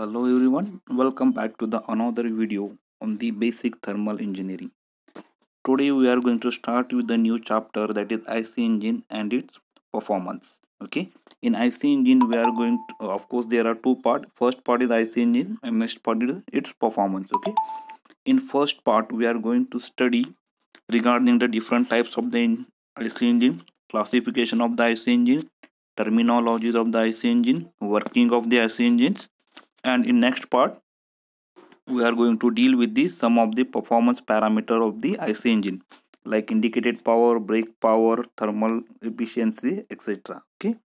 Hello everyone, welcome back to the another video on the basic thermal engineering. Today we are going to start with the new chapter that is IC engine and its performance. Okay, in IC engine we are going to, of course there are two part. First part is IC engine and next part is its performance. Okay, in first part we are going to study regarding the different types of the IC engine, classification of the IC engine, terminologies of the IC engine, working of the IC engines and in next part we are going to deal with the some of the performance parameter of the IC engine like indicated power, brake power, thermal efficiency etc. Okay,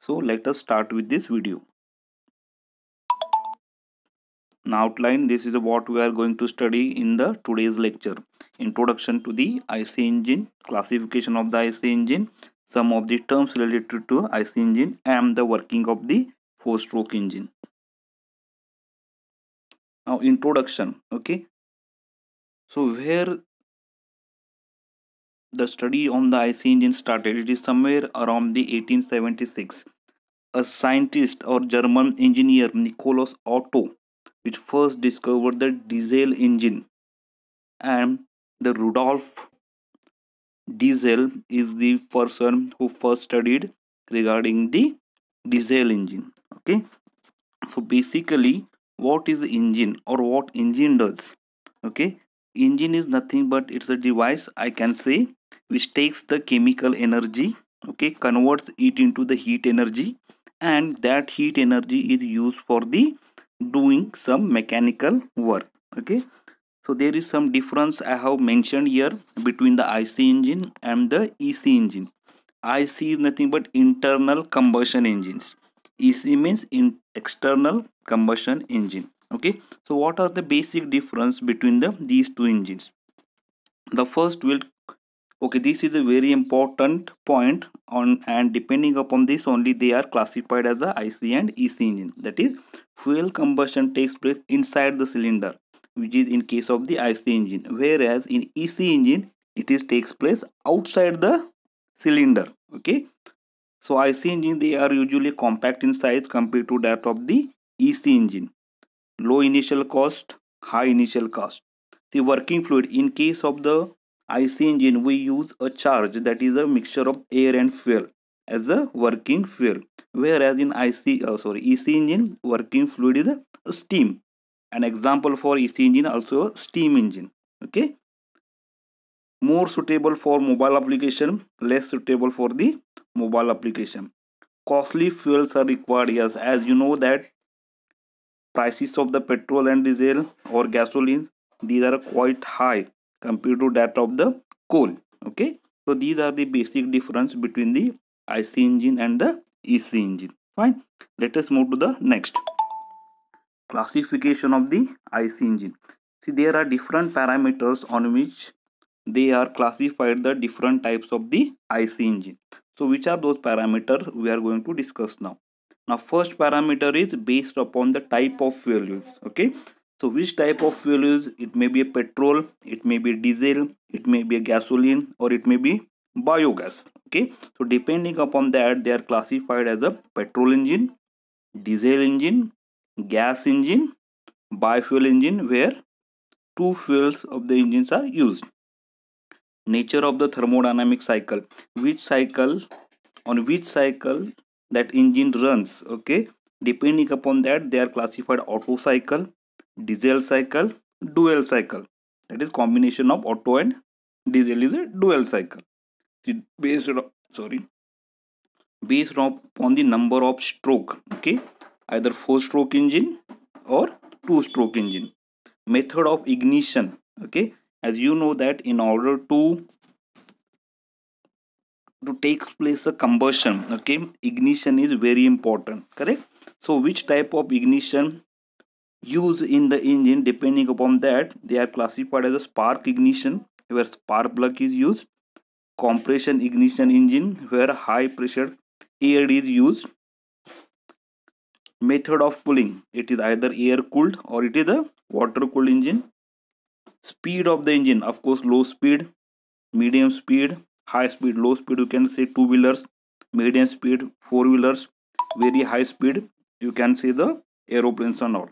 so let us start with this video. Now outline this is what we are going to study in the today's lecture. Introduction to the IC engine, classification of the IC engine, some of the terms related to IC engine and the working of the four stroke engine now introduction okay? So where the study on the IC engine started? It is somewhere around the 1876 a scientist or German engineer Nikolaus Otto which first discovered the diesel engine and the Rudolf Diesel is the person who first studied regarding the diesel engine okay? So basically what is engine or what engine does okay? Engine is nothing but it's a device i can say which takes the chemical energy okay converts it into the heat energy and that heat energy is used for the doing some mechanical work okay? So there is some difference i have mentioned here between the ic engine and the ec engine. Ic is nothing but internal combustion engines. Ec means in external combustion engine. Okay? So what are the basic difference between the these two engines? The first will okay this is a very important point on and depending upon this only they are classified as the ic and ec engine. That is fuel combustion takes place inside the cylinder which is in case of the ic engine. Whereas in ec engine it is takes place outside the cylinder. Okay so ic engine they are usually compact in size compared to that of the EC engine. Low initial cost, high initial cost. The working fluid, in case of the IC engine, we use a charge that is a mixture of air and fuel as a working fuel. Whereas in IC, uh, sorry, EC engine, working fluid is a steam. An example for EC engine also a steam engine. Okay. More suitable for mobile application, less suitable for the mobile application. Costly fuels are required, yes, as you know that prices of the petrol and diesel or gasoline these are quite high compared to that of the coal okay? So these are the basic difference between the ic engine and the ec engine. Fine. Let us move to the next. Classification of the ic engine. See there are different parameters on which they are classified the different types of the ic engine so which are those parameters we are going to discuss now? Now first parameter is based upon the type of fuel use okay? So which type of fuel use it may be a petrol it may be diesel it may be a gasoline or it may be biogas okay? So depending upon that they are classified as a petrol engine diesel engine gas engine biofuel engine where two fuels of the engines are used nature of the thermodynamic cycle. Which cycle? On which cycle that engine runs okay? Depending upon that they are classified Otto cycle diesel cycle dual cycle. That is combination of Otto and diesel is a dual cycle. Based on, sorry. Based upon the number of stroke okay? Either four stroke engine or two stroke engine. Method of ignition okay as you know that in order to to take place a combustion okay ignition is very important correct? So which type of ignition used in the engine depending upon that they are classified as a spark ignition where spark plug is used compression ignition engine where high pressure air is used method of cooling. It is either air cooled or it is a water cooled engine speed of the engine of course low speed medium speed high speed low speed you can say two wheelers medium speed four wheelers very high speed you can see the aeroplanes and all.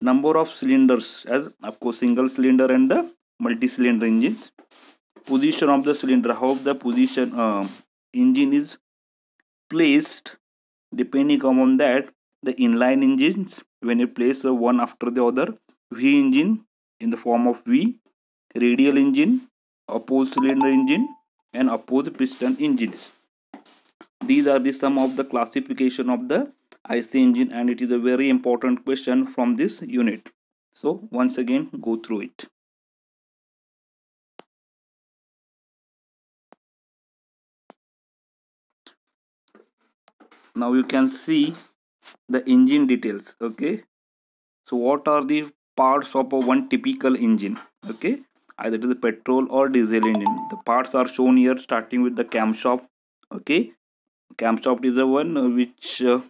Number of cylinders as of course single cylinder and the multi-cylinder engines. Position of the cylinder how the position uh, engine is placed depending upon that the inline engines when you place one after the other v engine in the form of v radial engine opposed cylinder engine and opposed piston engines. These are the some of the classification of the IC engine and it is a very important question from this unit. So once again go through it. Now you can see the engine details okay? So what are the parts of one typical engine okay? Either it is a petrol or diesel engine. The parts are shown here starting with the camshaft okay? Camshaft is the one which uh,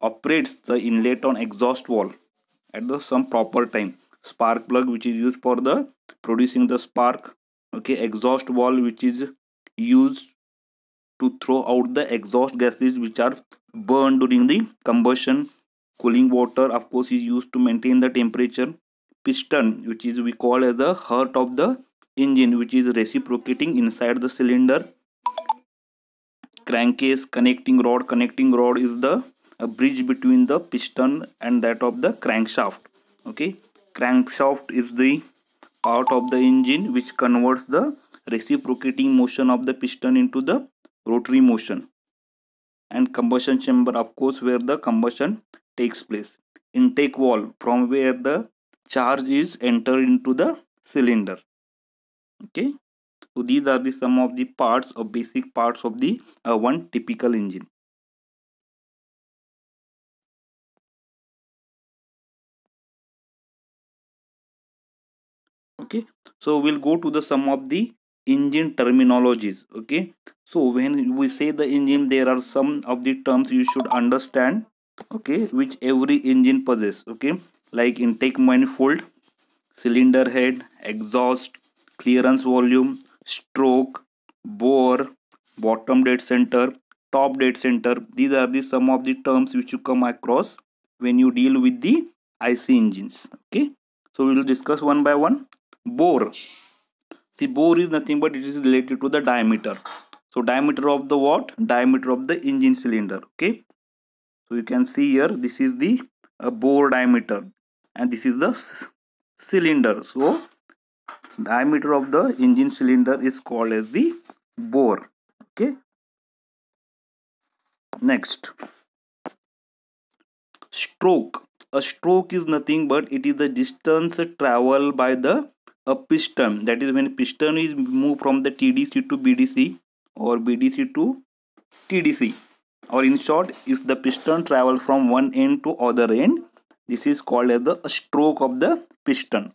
operates the inlet on exhaust valve at the some proper time. Spark plug which is used for the producing the spark okay? Exhaust valve which is used to throw out the exhaust gases which are burned during the combustion. Cooling water of course is used to maintain the temperature piston which is we call as the heart of the engine which is reciprocating inside the cylinder. Crankcase connecting rod connecting rod is the a bridge between the piston and that of the crankshaft okay? Crankshaft is the part of the engine which converts the reciprocating motion of the piston into the rotary motion. And combustion chamber of course where the combustion takes place. Intake valve from where the charge is entered into the cylinder. Okay. So these are the some of the parts or basic parts of the uh, one typical engine. Okay. So we'll go to the some of the engine terminologies. Okay. So when we say the engine there are some of the terms you should understand okay which every engine possess okay like intake manifold cylinder head exhaust clearance volume stroke bore bottom dead center top dead center these are the some of the terms which you come across when you deal with the IC engines okay so we will discuss one by one bore See bore is nothing but it is related to the diameter. So diameter of the what? Diameter of the engine cylinder. Okay. So you can see here this is the uh, bore diameter and this is the cylinder. So diameter of the engine cylinder is called as the bore. Okay. Next. Stroke. A stroke is nothing but it is the distance traveled by the a piston that is when piston is moved from the TDC to BDC or BDC to TDC or in short if the piston travel from one end to other end this is called as the stroke of the piston.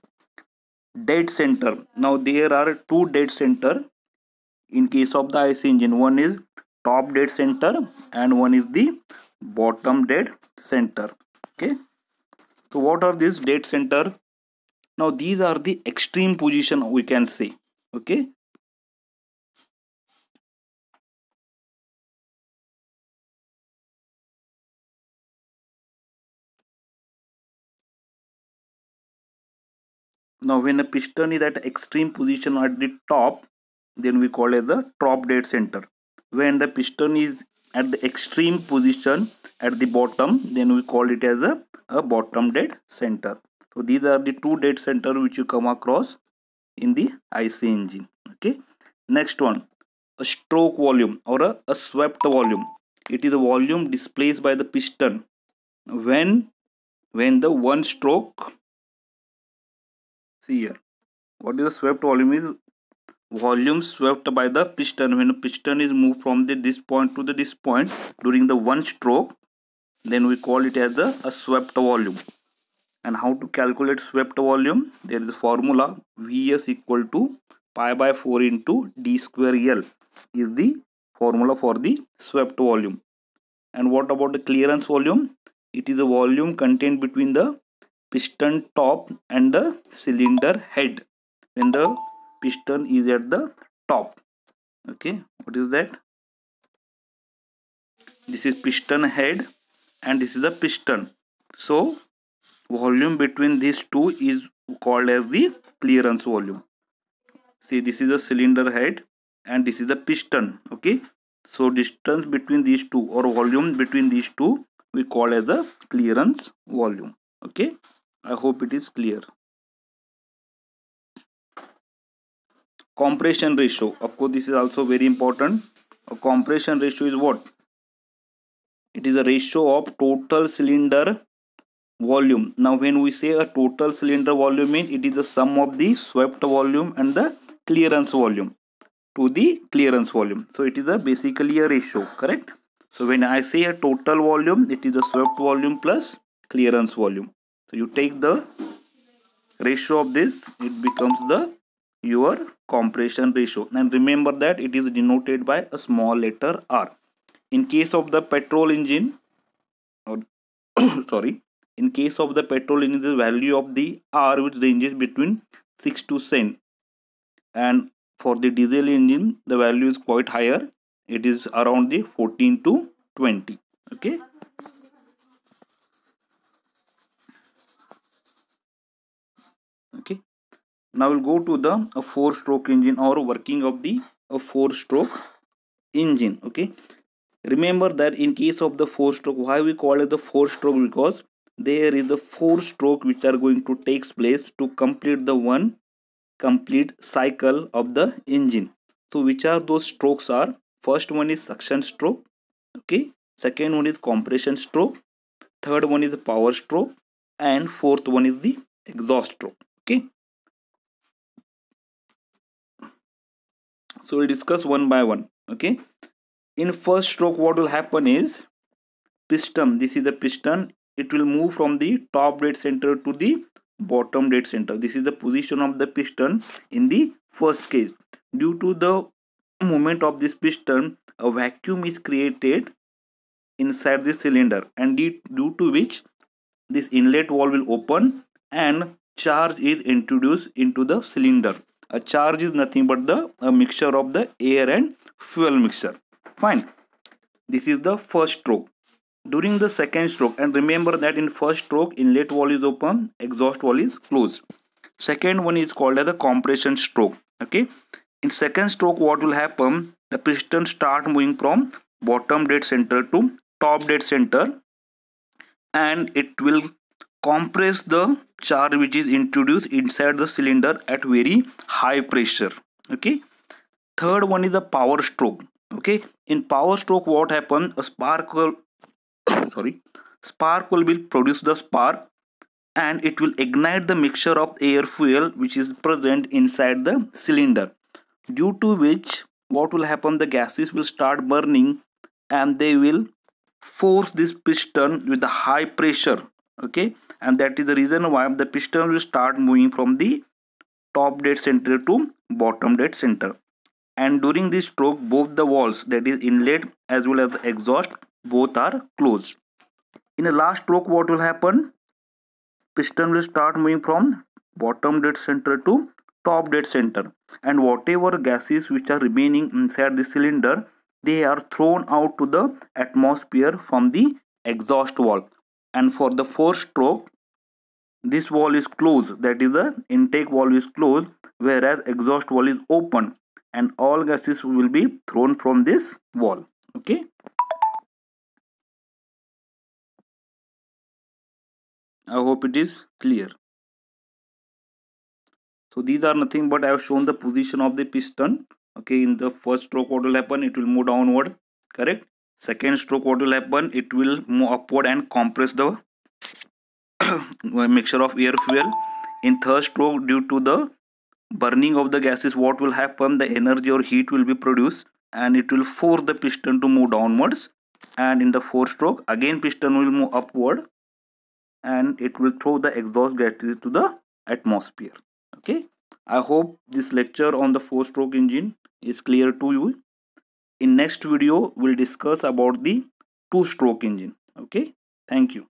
Dead center. Now there are two dead center. In case of the IC engine one is top dead center and one is the bottom dead center. Okay. So what are these dead center? Now these are the extreme position we can say. Okay now when a piston is at extreme position at the top then we call it the top dead center. When the piston is at the extreme position at the bottom then we call it as a, a bottom dead center. So these are the two dead center which you come across in the IC engine okay? Next one a stroke volume or a, a swept volume. It is a volume displaced by the piston. When when the one stroke see here. What is the swept volume is volume swept by the piston. When piston is moved from the this point to the this point during the one stroke then we call it as a, a swept volume. And how to calculate swept volume? There is a formula vs equal to pi by 4 into d square l is the formula for the swept volume. And what about the clearance volume? It is the volume contained between the piston top and the cylinder head. When the piston is at the top. Okay what is that? This is piston head and this is the piston. So volume between these two is called as the clearance volume. See this is a cylinder head and this is a piston. Okay so distance between these two or volume between these two we call as the clearance volume. Okay i hope it is clear. Compression ratio. Of course this is also very important. A compression ratio is what? It is a ratio of total cylinder volume. Now when we say a total cylinder volume mean it is the sum of the swept volume and the clearance volume. To the clearance volume. So it is a basically a ratio correct? So when i say a total volume it is the swept volume plus clearance volume you take the ratio of this it becomes the your compression ratio. And remember that it is denoted by a small letter r. In case of the petrol engine or sorry in case of the petrol engine the value of the r which ranges between 6 to 10 and for the diesel engine the value is quite higher. It is around the 14 to 20 okay okay. Now we'll go to the uh, a four stroke engine or working of the uh, a four stroke engine. Okay. Remember that in case of the four stroke why we call it the four stroke because there is the four stroke which are going to takes place to complete the one complete cycle of the engine. So which are those strokes are? First one is suction stroke. Okay. Second one is compression stroke. Third one is power stroke. And fourth one is the exhaust stroke okay. So we discuss one by one. Okay. In first stroke what will happen is piston this is the piston. It will move from the top dead center to the bottom dead center. This is the position of the piston in the first case. Due to the movement of this piston a vacuum is created inside the cylinder and due to which this inlet valve will open and charge is introduced into the cylinder. A charge is nothing but the a mixture of the air and fuel mixture. Fine. This is the first stroke. During the second stroke and remember that in first stroke inlet valve is open exhaust valve is closed. Second one is called as the compression stroke okay? In second stroke what will happen? The piston start moving from bottom dead center to top dead center and it will compress the charge which is introduced inside the cylinder at very high pressure okay? Third one is the power stroke okay? In power stroke what happens a spark will sorry spark will be produce the spark and it will ignite the mixture of air fuel which is present inside the cylinder due to which what will happen? The gases will start burning and they will force this piston with the high pressure okay? And that is the reason why the piston will start moving from the top dead center to bottom dead center. And during this stroke both the walls that is inlet as well as the exhaust both are closed. In the last stroke what will happen? Piston will start moving from bottom dead center to top dead center. And whatever gases which are remaining inside the cylinder they are thrown out to the atmosphere from the exhaust valve and for the fourth stroke this valve is closed that is the intake valve is closed whereas exhaust valve is open and all gases will be thrown from this valve okay I hope it is clear. So these are nothing but I have shown the position of the piston. Okay, in the first stroke what will happen? It will move downward, correct? Second stroke what will happen? It will move upward and compress the mixture of air fuel. In third stroke due to the burning of the gases what will happen? The energy or heat will be produced and it will force the piston to move downwards and in the fourth stroke again piston will move upward and it will throw the exhaust gases to the atmosphere okay i hope this lecture on the four stroke engine is clear to you in next video we'll discuss about the two stroke engine. Okay? Thank you